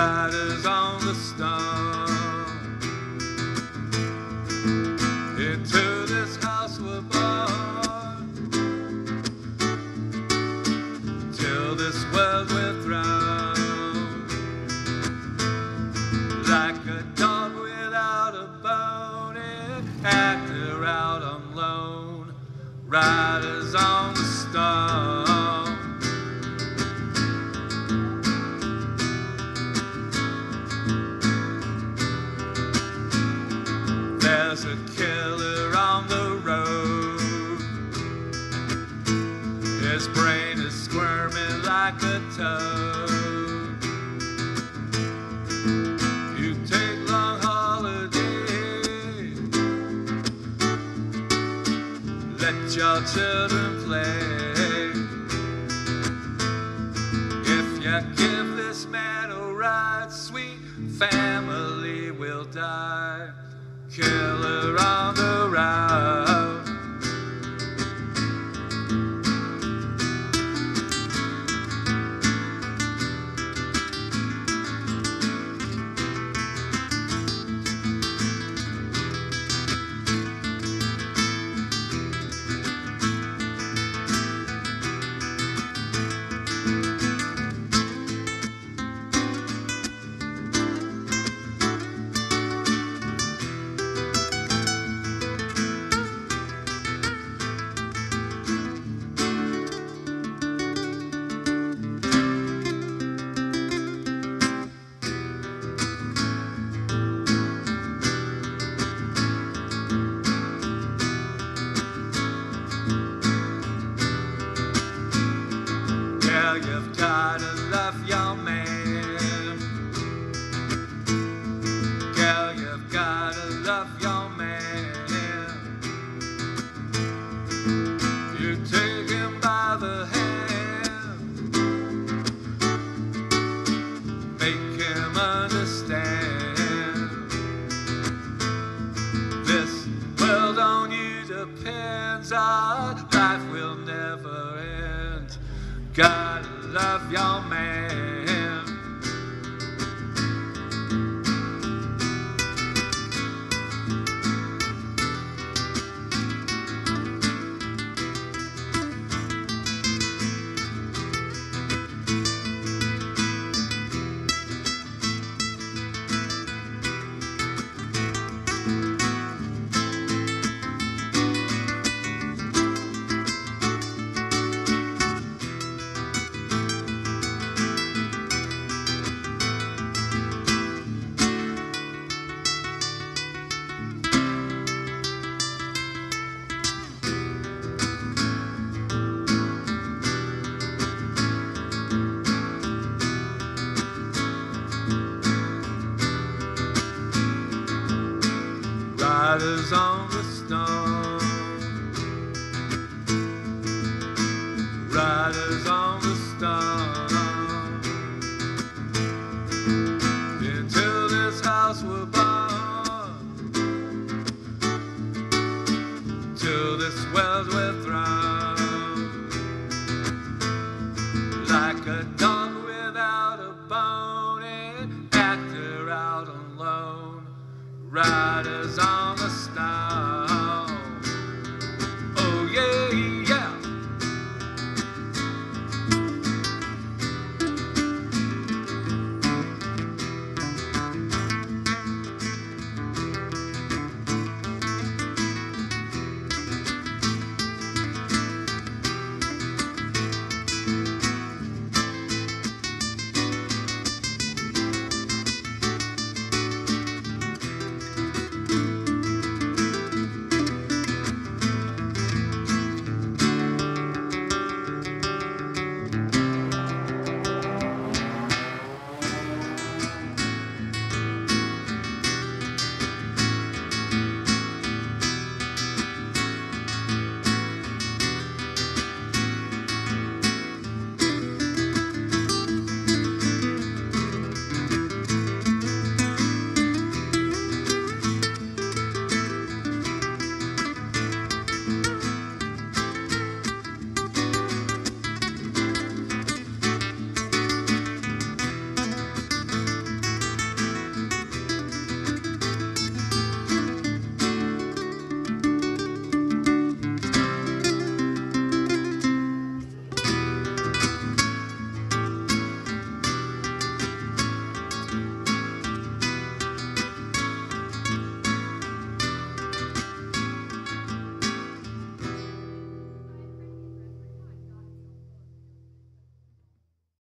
Riders on the storm. Into this house we're born. Till this world we're thrown. Like a dog without a bone, an actor out on loan. Riders on the storm. There's a killer on the road. His brain is squirming like a toad. You take long holiday. Let your children play. If you give this man a ride, sweet family will die. Killer on the route. Gotta love your man. Riders on the storm. Riders on the storm. Into this house we're born. To this world we're.